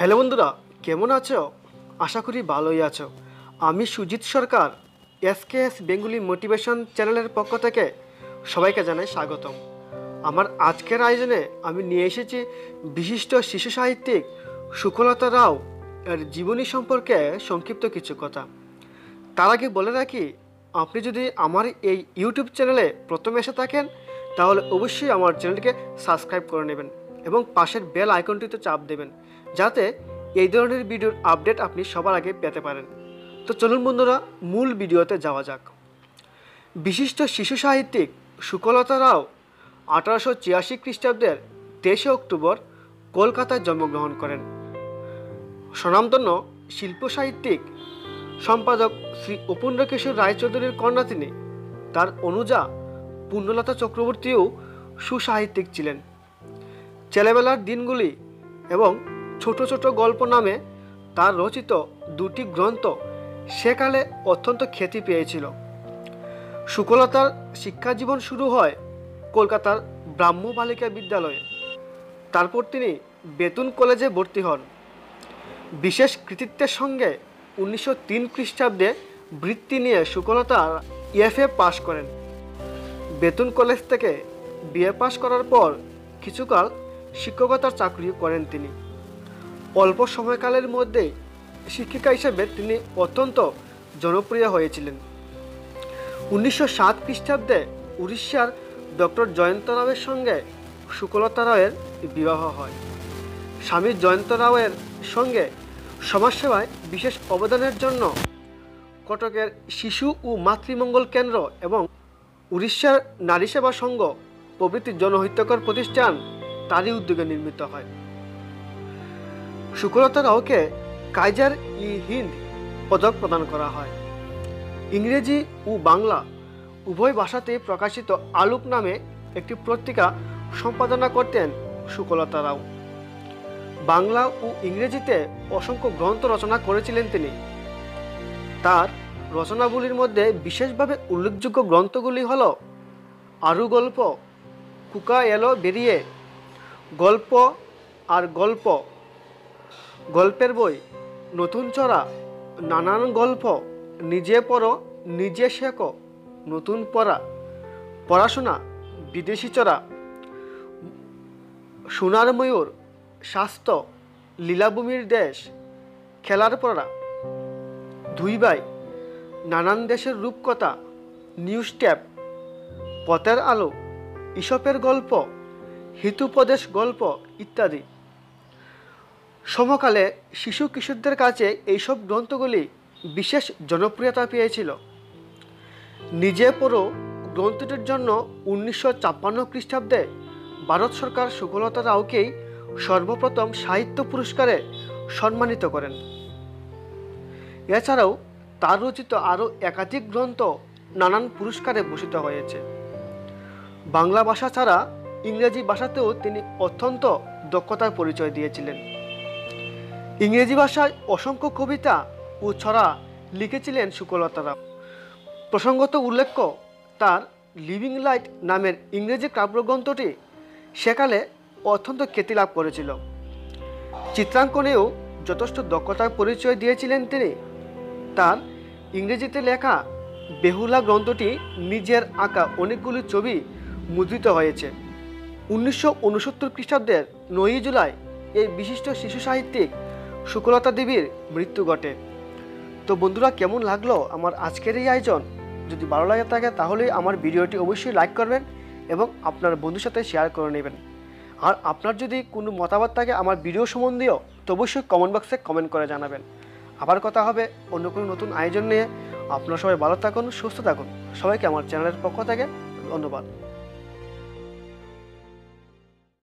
Hello বন্ধুরা, কেমন আছো? আশা করি ভালোই আছো। আমি Sujit Sarkar, SKS Bengali motivation চ্যানেলের পক্ষ থেকে সবাইকে জানাই স্বাগতম। আমার আজকের আয়োজনে আমি নিয়ে এসেছি বিশিষ্ট শিশু সাহিত্যিক সুকলতা রাও এর জীবনী সম্পর্কে সংক্ষিপ্ত কিছু কথা। তার আগে বলে রাখি, আপনি যদি আমার এই ইউটিউব চ্যানেলে প্রথমে এসে থাকেন, তাহলে অবশ্যই আমার চ্যানেলটিকে সাবস্ক্রাইব করে নেবেন। এবং পাশের বেল আইকনটিতে চাপ দেবেন, যাতে এই ধরনের ভিডিওর আপডেট আপনি সবার আগে পেতে পারেন। তো চলুন বন্ধুরা, মূল ভিডিওতে যাওয়া যাক। বিশিষ্ট শিশু সাহিত্যিক সুকলতা রাও আঠারোশো ছিয়াশি খ্রিস্টাব্দের তেইশে অক্টোবর কলকাতায় জন্মগ্রহণ করেন। স্বনামধন্য শিল্প সাহিত্যিক সম্পাদক শ্রী উপেন্দ্র কিশোর রায়চৌধুরীর কন্যা তিনি তার অনুজা পূর্ণলতা চক্রবর্তীও সুসাহিত্যিক ছিলেন। ছেলেবেলার দিনগুলি এবং ছোট ছোট গল্প নামে তার রচিত দুটি গ্রন্থ সেকালে অত্যন্ত খ্যাতি পেয়েছিল। সুকলতার শিক্ষা জীবন শুরু হয় কলকাতার ব্রাহ্ম বালিকা বিদ্যালয়ে। তারপর তিনি বেতুন কলেজে ভর্তি হন। বিশেষ কৃতিত্বের সঙ্গে উনিশশো তিন খ্রিস্টাব্দে বৃত্তি নিয়ে সুকলতা ইএফএ পাশ করেন। বেতুন কলেজ থেকে বিএ পাশ করার পর কিছুকাল শিক্ষকতার চাকরি করেন তিনি। অল্প সময়কালের মধ্যেই শিক্ষিকা হিসেবে তিনি অত্যন্ত জনপ্রিয় হয়েছিলেন। উনিশশো সাত খ্রিস্টাব্দে উড়িষ্যার ডক্টর জয়ন্ত রাওয়ের সঙ্গে সুকলতা রাওয়ের বিবাহ হয়। স্বামী জয়ন্ত রাওয়ের সঙ্গে সমাজসেবায় বিশেষ অবদানের জন্য কটকের শিশু ও মাতৃমঙ্গল কেন্দ্র এবং উড়িষ্যার নারী সেবা সংঘ প্রভৃতি জনহিতকর প্রতিষ্ঠান তারই উদ্যোগে নির্মিত হয়। সুকলতা রাওকে কাইজার ই হিন্দ পদক প্রদান করা হয়। ইংরেজি ও বাংলা উভয় ভাষাতেই প্রকাশিত আলোক নামে একটি পত্রিকা সম্পাদনা করতেন সুকলতা রাও বাংলা ও ইংরেজিতে অসংখ্য গ্রন্থ রচনা করেছিলেন তিনি। তার রচনাগুলির মধ্যে বিশেষভাবে উল্লেখযোগ্য গ্রন্থগুলি হল আরু গল্প কুকা এলো বেরিয়ে গল্প আর গল্প। গল্পের বই, নতুন চড়া, নানান গল্প, নিজে পড়ো, নিজে শেখো, নতুন পড়া, পড়াশোনা, বিদেশি চড়া, সোনার ময়ূর, স্বাস্থ্য, লীলাভূমির দেশ, খেলার পড়া, দুই ভাই নানান দেশের রূপকথা, নিউজ ট্যাপ পথের আলো, ইসপের গল্প হিতুপদেশ, গল্প ইত্যাদি। সমকালে শিশু কিশোরদের কাছে এইসব গ্রন্থগুলি বিশেষ জনপ্রিয়তা পেয়েছিল। নিজে পড়ো গ্রন্থটির জন্য উনিশশো ছাপ্পান্ন খ্রিস্টাব্দে ভারত সরকার সুকলতা রাওকেই সর্বপ্রথম সাহিত্য পুরস্কারে সম্মানিত করেন। এছাড়াও তার রচিত আরও একাধিক গ্রন্থ নানান পুরস্কারে ভূষিত হয়েছে। বাংলা ভাষা ছাড়া ইংরেজি ভাষাতেও তিনি অত্যন্ত দক্ষতার পরিচয় দিয়েছিলেন। ইংরেজি ভাষায় অসংখ্য কবিতা ও ছড়া লিখেছিলেন সুকলতা রাও। প্রসঙ্গত উল্লেখ্য, তার লিভিং লাইট নামের ইংরেজি কাব্যগ্রন্থটি সেকালে অত্যন্ত খ্যাতি লাভ করেছিল। চিত্রাঙ্কনেও যথেষ্ট দক্ষতার পরিচয় দিয়েছিলেন তিনি। তার ইংরেজিতে লেখা বেহুলা গ্রন্থটি নিজের আঁকা অনেকগুলি ছবি মুদ্রিত হয়েছে। উনিশশো উনসত্তর খ্রিস্টাব্দের নয়ই জুলাই এই বিশিষ্ট শিশু সাহিত্যিক সুকলতা দেবীর মৃত্যু ঘটে। তো বন্ধুরা, কেমন লাগল আমার আজকের এই আয়োজন? যদি ভালো লাগে থাকে, তাহলে আমার ভিডিওটি অবশ্যই লাইক করবেন এবং আপনার বন্ধুর সাথে শেয়ার করে নেবেন। আর আপনার যদি কোনো মতামত থাকে আমার ভিডিও সম্বন্ধেও তো অবশ্যই কমেন্ট বক্সে কমেন্ট করে জানাবেন। আবার কথা হবে অন্য কোনো নতুন আয়োজন নিয়ে। আপনারা সবাই ভালো থাকুন, সুস্থ থাকুন। সবাইকে আমার চ্যানেলের পক্ষ থেকে ধন্যবাদ।